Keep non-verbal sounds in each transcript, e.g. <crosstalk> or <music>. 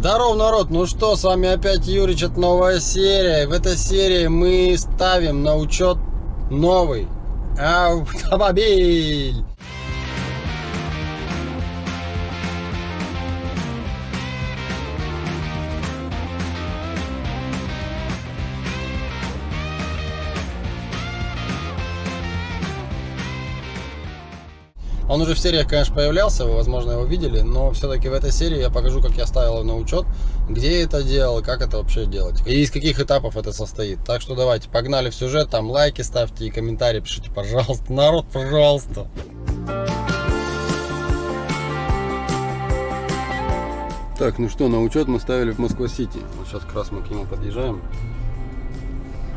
Здоров, народ! Ну что, с вами опять Юрич, это новая серия. В этой серии мы ставим на учет новый <laughs> автомобиль. Он уже в сериях, конечно, появлялся, вы, возможно, его видели, но все-таки в этой серии я покажу, как я ставил его на учет, где это делал, как это вообще делать, и из каких этапов это состоит. Так что давайте, погнали в сюжет, там лайки ставьте и комментарии пишите, пожалуйста. <laughs> Народ, пожалуйста. Так, ну что, на учет мы ставили в Москва-Сити. Вот сейчас как раз мы к нему подъезжаем.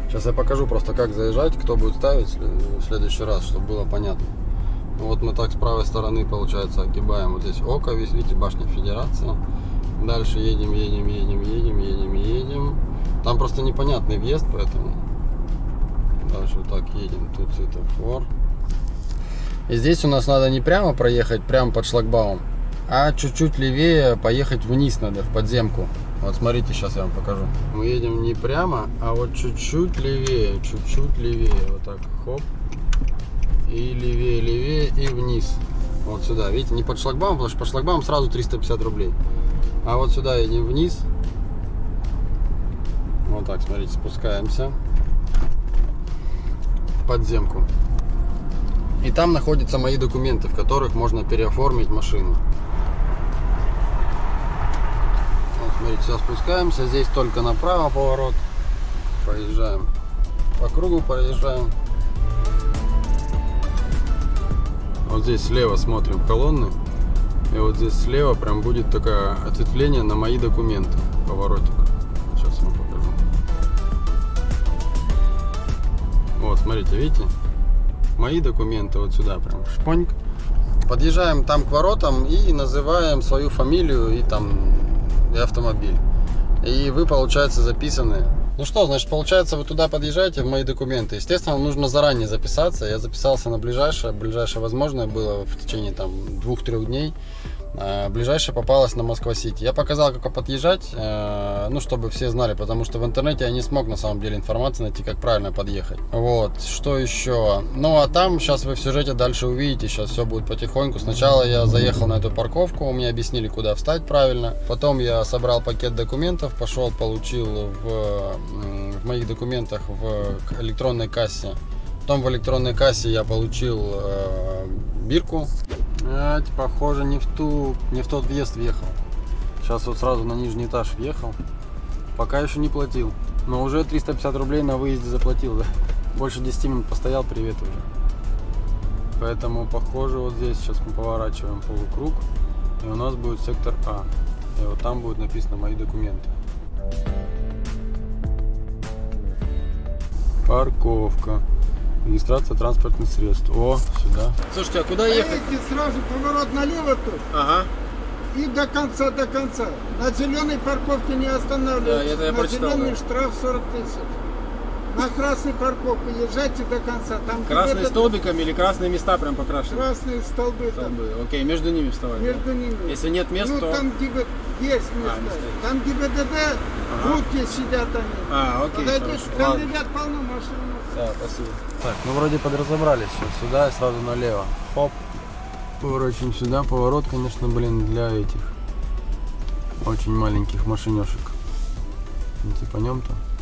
Сейчас я покажу просто, как заезжать, кто будет ставить в следующий раз, чтобы было понятно. Вот мы так с правой стороны, получается, огибаем. Вот здесь око, видите, башня Федерации. Дальше едем, едем, едем, едем, едем, едем. Там просто непонятный въезд, поэтому дальше вот так едем. Тут светофор. И здесь у нас надо не прямо проехать, прямо под шлагбаум, а чуть-чуть левее поехать вниз надо, в подземку. Вот смотрите, сейчас я вам покажу. Мы едем не прямо, а вот чуть-чуть левее, чуть-чуть левее. Вот так, хоп и левее, вниз. Вот сюда, видите, не под шлагбаум, потому что по шлагбауму сразу 350 рублей. А вот сюда едем вниз. Вот так, смотрите, спускаемся в подземку. И там находятся мои документы, в которых можно переоформить машину. Вот, смотрите, сейчас спускаемся. Здесь только направо поворот. Проезжаем. По кругу проезжаем. Вот здесь слева смотрим колонны. И вот здесь слева прям будет такое ответвление на мои документы. Поворотик. Сейчас вам покажу. Вот, смотрите, видите? Мои документы вот сюда прям шпоньк. Подъезжаем там к воротам и называем свою фамилию и там и автомобиль. И вы, получается, записаны ну что, значит, получается, вы туда подъезжаете в мои документы. Естественно, нужно заранее записаться. Я записался на ближайшее. Ближайшее возможное было в течение там двух-трех дней. А, ближайшая попалась на Москва-Сити. Я показал, как подъезжать, э, ну, чтобы все знали, потому что в интернете я не смог, на самом деле, информации найти, как правильно подъехать. Вот, что еще? Ну, а там сейчас вы в сюжете дальше увидите, сейчас все будет потихоньку. Сначала я заехал на эту парковку, мне объяснили, куда встать правильно. Потом я собрал пакет документов, пошел, получил в, в моих документах в электронной кассе. Потом в электронной кассе я получил э, бирку а, похоже, не в, ту, не в тот въезд въехал. Сейчас вот сразу на нижний этаж въехал. Пока еще не платил. Но уже 350 рублей на выезде заплатил. Да? Больше 10 минут постоял, привет уже. Поэтому, похоже, вот здесь сейчас мы поворачиваем полукруг. И у нас будет сектор А. И вот там будет написано мои документы. Парковка. Регистрация транспортных средств. О, сюда. Слушайте, а куда ехать? Поедете сразу поворот налево тут Ага. и до конца, до конца. На зеленой парковке не останавливайтесь. Да, это я На прочитал, зеленый да. штраф 40 тысяч. На красный парковку езжайте до конца. Там Красные столбиками или красные места прям покрашены? Красные столбы, там. Столбы. Окей, между ними вставать. да? Между ними. Если нет мест, ну, то... там ГИБ... есть места. места есть. там ГИБДД, будки сидят они. А, окей, Подойдешь, там Ладно. ребят полно машин. Да, спасибо. Так, ну вроде подразобрались. Сейчас сюда и сразу налево. Хоп. Поворачиваем сюда. Поворот, конечно, блин, для этих очень маленьких машинешек. Давайте по нем-то.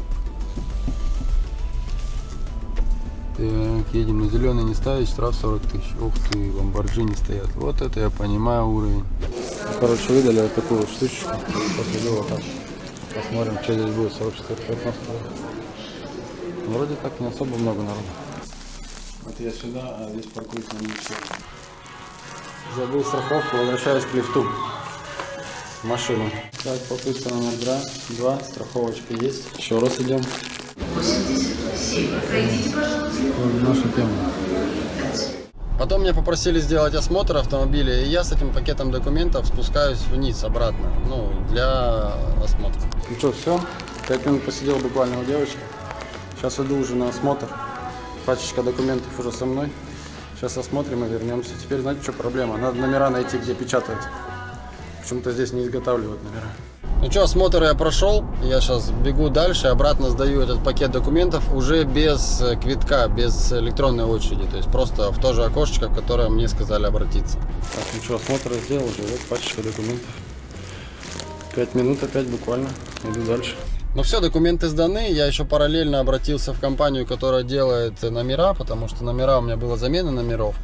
Так, едем на зеленый не ставить, штраф 40 тысяч. Ух ты, ламборджини стоят. Вот это я понимаю уровень. Короче, выдали вот такую вот штучку. Посмотрю вот так. Посмотрим, что здесь будет. 44 15 Вроде так не особо много народу. Вот я сюда, а здесь паркуется ничего. Забыл страховку, возвращаюсь к лифту. Машину. Так, попытка номер два. Два, страховочка есть. Еще раз идем. Наша тема. Потом меня попросили сделать осмотр автомобиля, и я с этим пакетом документов спускаюсь вниз обратно, ну, для осмотра. Ну что, все? Пять минут посидел буквально у девочки. Сейчас иду уже на осмотр. Пачечка документов уже со мной. Сейчас осмотрим и вернемся. Теперь, знаете, что проблема? Надо номера найти, где печатать. Почему-то здесь не изготавливают номера. Ну что, осмотр я прошел. Я сейчас бегу дальше, обратно сдаю этот пакет документов уже без э, квитка, без электронной очереди. То есть просто в то же окошечко, в которое мне сказали обратиться. Так, ну что, осмотр сделал уже. Вот пачечка документов. Пять минут опять буквально. Иду дальше. Ну все, документы сданы. Я еще параллельно обратился в компанию, которая делает номера, потому что номера у меня была замена номеров.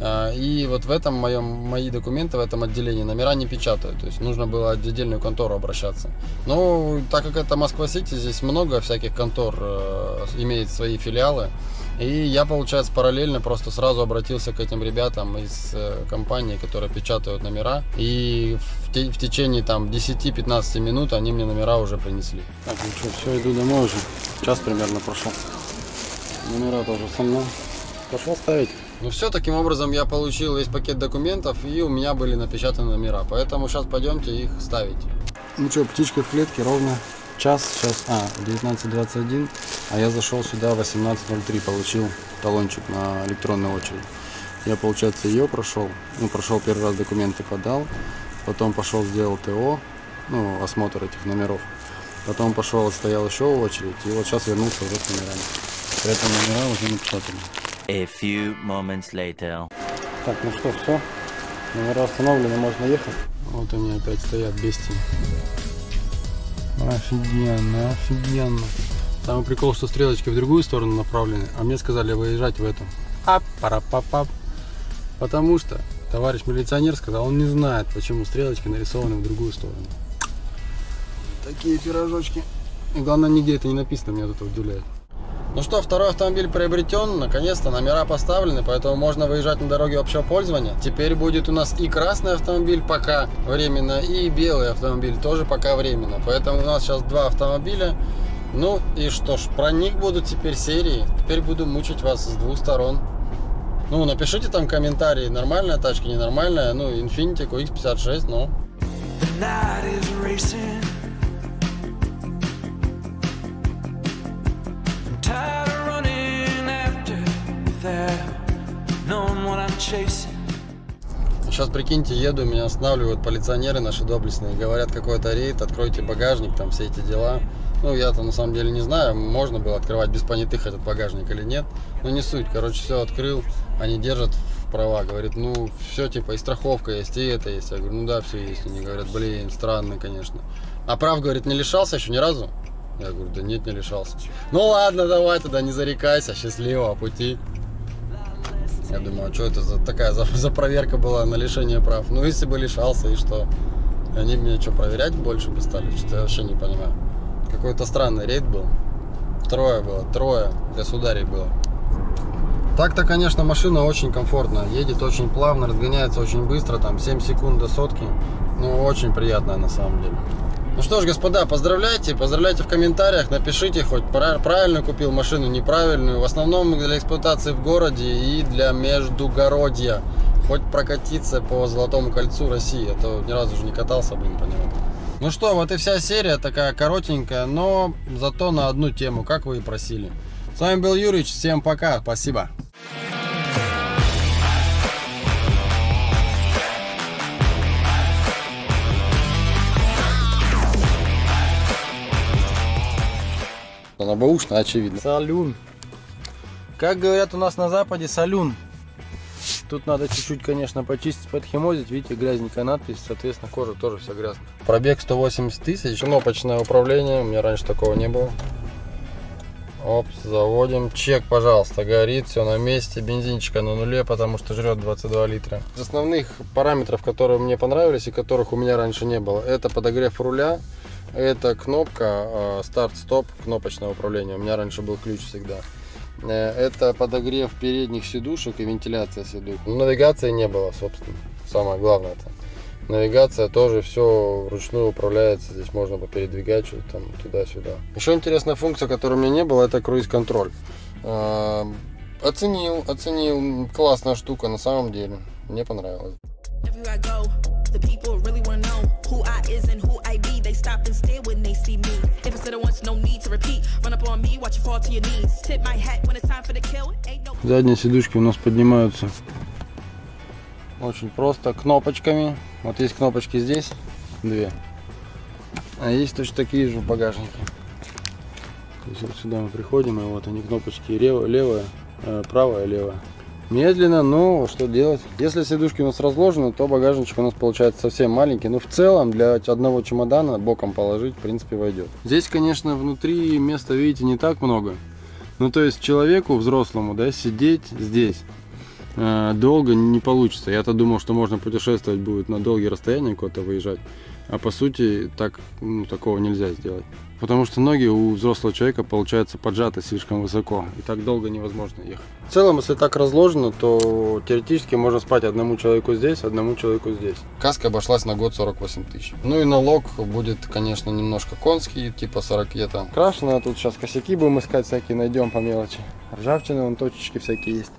А, И вот в этом моем, мои документы в этом отделении номера не печатают. То есть нужно было отдельную контору обращаться. Но так как это Москва-Сити, здесь много всяких контор э, имеет свои филиалы. И я, получается, параллельно просто сразу обратился к этим ребятам из э, компании, которые печатают номера. И в, те- в течение там 10-15 минут они мне номера уже принесли. Так, ну что, все, иду домой уже. Час примерно прошел. Номера тоже со мной. Пошел ставить. Ну все, таким образом я получил весь пакет документов и у меня были напечатаны номера. Поэтому сейчас пойдемте их ставить. Ну что, птичка в клетке ровно час, сейчас, а, 19.21, а я зашел сюда в 18.03, получил талончик на электронную очередь. Я, получается, ее прошел, ну, прошел первый раз документы подал, потом пошел сделал ТО, ну, осмотр этих номеров. Потом пошел, стоял еще очередь, и вот сейчас вернулся уже с номерами. При этом номера уже напечатаны. A few moments later. Так, ну что, все. Номера установлены, можно ехать. Вот они опять стоят бестии. Офигенно, офигенно. Самый прикол, что стрелочки в другую сторону направлены, а мне сказали выезжать в эту. Ап, пара пап пап Потому что товарищ милиционер сказал, он не знает, почему стрелочки нарисованы в другую сторону. Такие пирожочки. И главное, нигде это не написано, меня это удивляет. Ну что, второй автомобиль приобретен, наконец-то номера поставлены, поэтому можно выезжать на дороге общего пользования. Теперь будет у нас и красный автомобиль пока временно, и белый автомобиль тоже пока временно. Поэтому у нас сейчас два автомобиля. Ну и что ж, про них будут теперь серии. Теперь буду мучить вас с двух сторон. Ну, напишите там комментарии, нормальная тачка, ненормальная. Ну, Infiniti QX56, ну. The night is racing. Сейчас, прикиньте, еду, меня останавливают полиционеры наши доблестные, говорят, какой-то рейд, откройте багажник, там все эти дела. Ну, я-то на самом деле не знаю, можно было открывать без понятых этот багажник или нет. Но не суть, короче, все открыл, они держат в права, говорит, ну, все, типа, и страховка есть, и это есть. Я говорю, ну да, все есть. Они говорят, блин, странно, конечно. А прав, говорит, не лишался еще ни разу? Я говорю, да нет, не лишался. Ну ладно, давай тогда, не зарекайся, счастливого пути. Я думаю, а что это за такая за, за проверка была на лишение прав? Ну, если бы лишался, и что? Они меня что, проверять больше бы стали? Что-то я вообще не понимаю. Какой-то странный рейд был. Трое было, трое государей было. Так-то, конечно, машина очень комфортная. Едет очень плавно, разгоняется очень быстро, там 7 секунд до сотки. Ну, очень приятная на самом деле. Ну что ж, господа, поздравляйте, поздравляйте в комментариях, напишите хоть пра- правильно купил машину, неправильную. В основном для эксплуатации в городе и для междугородья. Хоть прокатиться по Золотому кольцу России, а то ни разу же не катался, блин, по нему. Ну что, вот и вся серия такая коротенькая, но зато на одну тему, как вы и просили. С вами был Юрич, всем пока, спасибо. Она бэушная, очевидно. Салюн. Как говорят у нас на западе, салюн. Тут надо чуть-чуть, конечно, почистить, подхимозить. Видите, грязненькая надпись, соответственно, кожа тоже вся грязная. Пробег 180 тысяч, кнопочное управление, у меня раньше такого не было. Оп, заводим. Чек, пожалуйста, горит, все на месте. Бензинчика на нуле, потому что жрет 22 литра. Из основных параметров, которые мне понравились и которых у меня раньше не было, это подогрев руля, это кнопка э, старт-стоп, кнопочное управление. У меня раньше был ключ всегда. Э, Это подогрев передних сидушек и вентиляция сидушек. Навигации не было, собственно. Самое главное это. Навигация тоже все вручную управляется. Здесь можно передвигать что-то там туда-сюда. Еще интересная функция, которой у меня не было, это круиз-контроль. Э, Оценил, оценил. Классная штука на самом деле. Мне понравилось. Задние сидушки у нас поднимаются очень просто кнопочками. Вот есть кнопочки здесь, две. А есть точно такие же в багажнике. То есть вот сюда мы приходим, и вот они кнопочки левая, левая, э, правая, левая. Медленно, но что делать? Если сидушки у нас разложены, то багажничек у нас получается совсем маленький. Но в целом для одного чемодана боком положить, в принципе, войдет. Здесь, конечно, внутри места, видите, не так много. Ну, то есть человеку, взрослому, да, сидеть здесь э, долго не получится. Я-то думал, что можно путешествовать будет на долгие расстояния куда-то выезжать. А по сути, так, ну, такого нельзя сделать. Потому что ноги у взрослого человека получаются поджаты слишком высоко. И так долго невозможно ехать. В целом, если так разложено, то теоретически можно спать одному человеку здесь, одному человеку здесь. Каска обошлась на год 48 тысяч. Ну и налог будет, конечно, немножко конский, типа 40 там. Крашено, тут сейчас косяки будем искать всякие, найдем по мелочи. Ржавчины, вон точечки всякие есть.